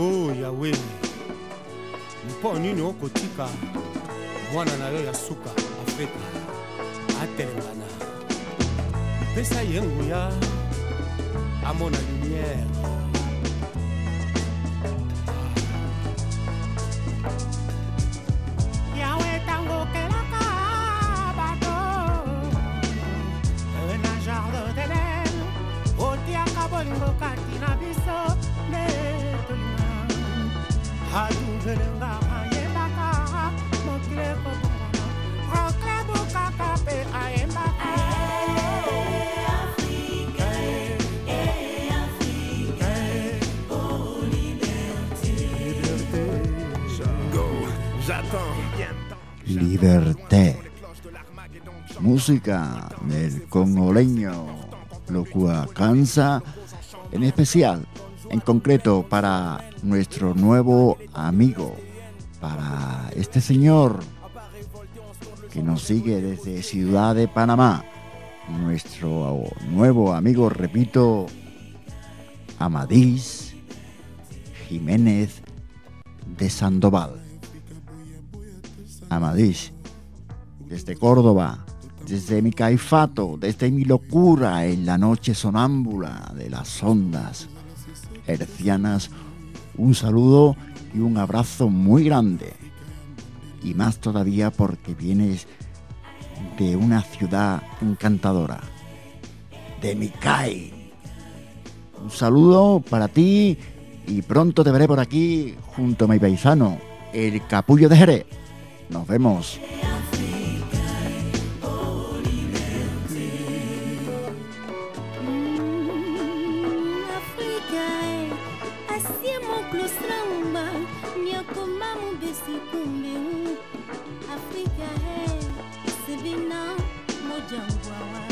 o yawe mpo nini okotika mwana na yo ya suka afrika atelengana pesa ye nguya amona lumière Liberté. Música del congoleño. Locua Cansa, en especial, en concreto para nuestro nuevo amigo, para este señor que nos sigue desde Ciudad de Panamá, nuestro nuevo amigo, repito, Amadís Jiménez de Sandoval. Amadís, desde Córdoba, desde mi caifato, desde mi locura en la noche sonámbula de las ondas hercianas, un saludo y un abrazo muy grande. Y más todavía porque vienes de una ciudad encantadora, de Micay. Un saludo para ti y pronto te veré por aquí junto a mi paisano, el capullo de Jerez. Nos vemos. asiemo klostrangba miakomamu besikumbe afrika he sebina mojangwawa